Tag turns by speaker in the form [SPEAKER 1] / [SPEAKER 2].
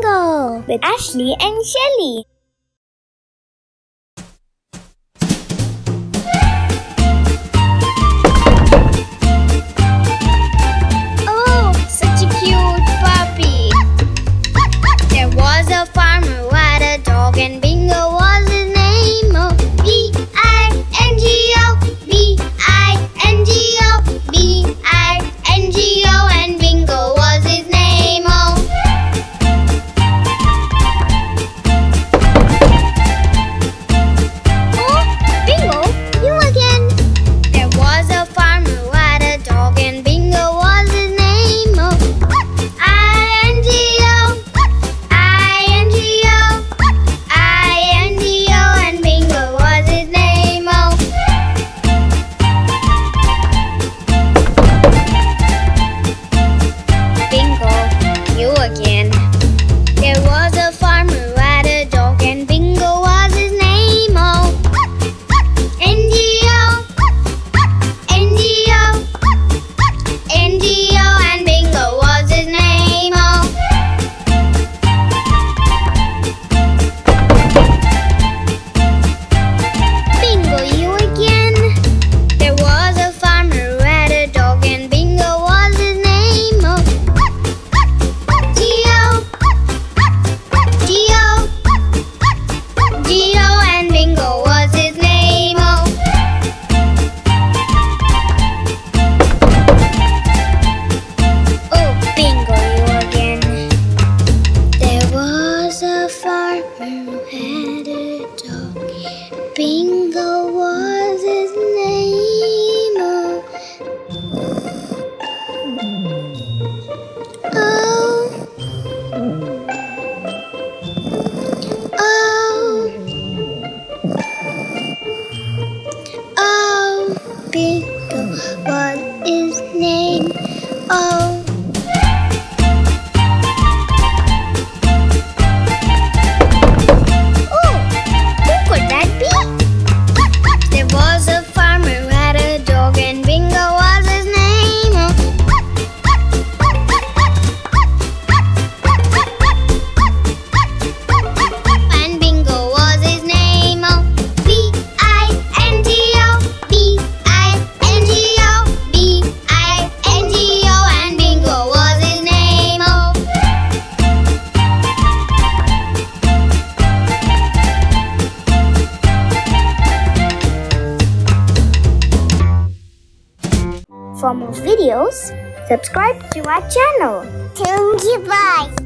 [SPEAKER 1] Triangle with Ashley and Shelly.
[SPEAKER 2] Who had a dog? Bingo was his name. Oh. Oh. Oh. Bingo was his name. Oh.
[SPEAKER 1] for more videos, subscribe to our channel. Thank you, bye.